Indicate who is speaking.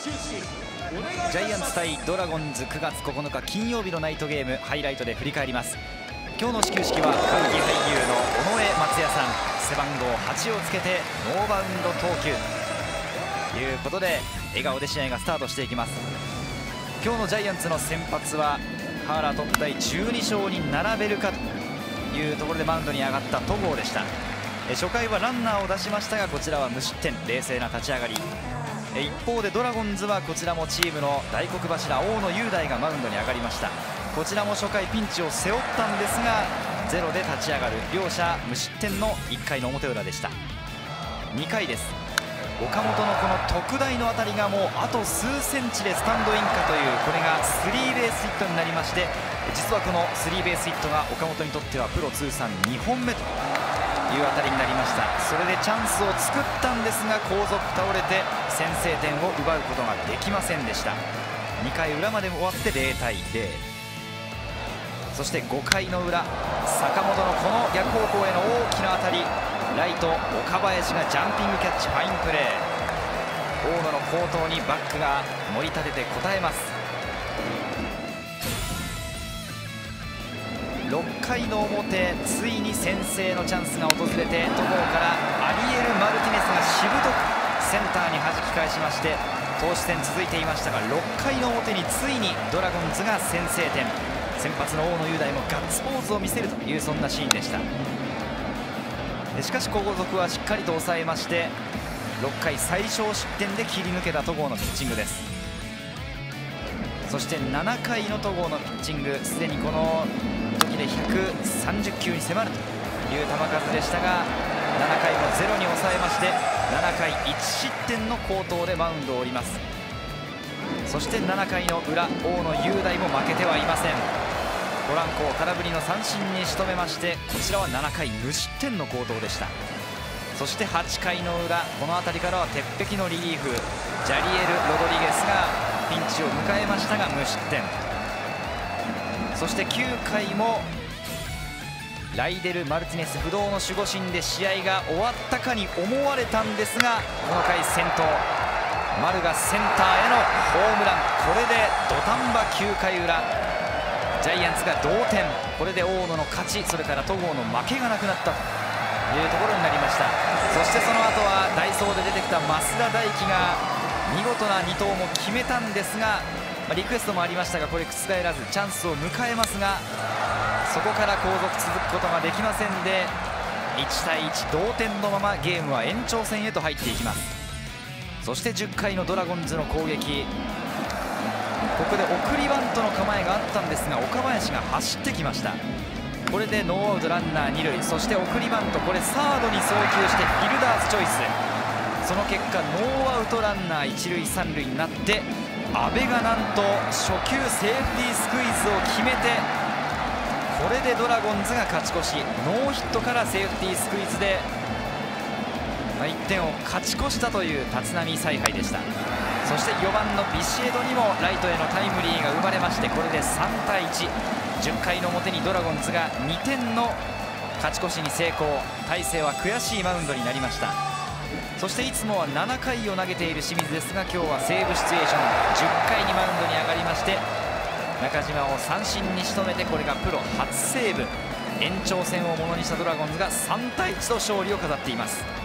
Speaker 1: ジャイアンツ対ドラゴンズ9月9日金曜日のナイトゲームハイライトで振り返ります。今日の始球式は歌舞伎俳優の尾上松也さん。背番号8をつけてノーバウンド投球。ということで笑顔で試合がスタートしていきます。今日のジャイアンツの先発はハーラートップ対12勝に並べるかというところでマウンドに上がった戸郷でした。初回はランナーを出しましたがこちらは無失点。冷静な立ち上がり。一方でドラゴンズはこちらもチームの大黒柱大野雄大がマウンドに上がりました。こちらも初回ピンチを背負ったんですがゼロで立ち上がる両者無失点の1回の表裏でした。2回です。岡本のこの特大の当たりがもうあと数センチでスタンドインかというこれがスリーベースヒットになりまして実はこのスリーベースヒットが岡本にとってはプロ通算2本目という当たりになりました。そチャンスを作ったんですが後続倒れて先制点を奪うことができませんでした。2回裏まで終わって0対0そして5回の裏坂本のこの逆方向への大きな当たりライト岡林がジャンピングキャッチファインプレー。大野の好投にバックが盛り立てて応えます。6回の表ついに先制のチャンスが訪れて戸郷からアリエル・マルティネスがしぶとくセンターに弾き返しまして投手戦続いていましたが6回の表についにドラゴンズが先制点。先発の大野雄大もガッツポーズを見せるというそんなシーンでした。しかし後続はしっかりと抑えまして6回最小失点で切り抜けた戸郷のピッチングです。そして7回の戸郷のピッチングすでにこので130球に迫るという球数でしたが7回もゼロに抑えまして7回1失点の好投でマウンドを降ります。そして7回の裏大野雄大も負けてはいません。ポランコを空振りの三振に仕留めましてこちらは7回無失点の好投でした。そして8回の裏この辺りからは鉄壁のリリーフジャリエル・ロドリゲスがピンチを迎えましたが無失点。そして9回もライデル・マルティネス不動の守護神で試合が終わったかに思われたんですがこの回先頭丸がセンターへのホームラン。これで土壇場9回裏ジャイアンツが同点。これで大野の勝ち。それから戸郷の負けがなくなったというところになりました。そしてその後はダイソーで出てきた増田大輝が見事な2投も決めたんですがまリクエストもありましたがこれ覆らずチャンスを迎えますがそこから後続続くことができませんで1対1同点のままゲームは延長戦へと入っていきます。そして10回のドラゴンズの攻撃。ここで送りバントの構えがあったんですが岡林が走ってきました。これでノーアウトランナー2塁。そして送りバントこれサードに送球してフィルダーズチョイス。その結果ノーアウトランナー1塁3塁になって阿部がなんと初球セーフティースクイズを決めてこれでドラゴンズが勝ち越しノーヒットからセーフティースクイズで、ま、1点を勝ち越したという立浪采配でした。そして4番のビシエドにもライトへのタイムリーが生まれましてこれで3対1 10回の表にドラゴンズが2点の勝ち越しに成功。大勢は悔しいマウンドになりました。そしていつもは7回を投げている清水ですが今日はセーブシチュエーション10回にマウンドに上がりまして中島を三振に仕留めてこれがプロ初セーブ。延長戦をものにしたドラゴンズが3対1と勝利を飾っています。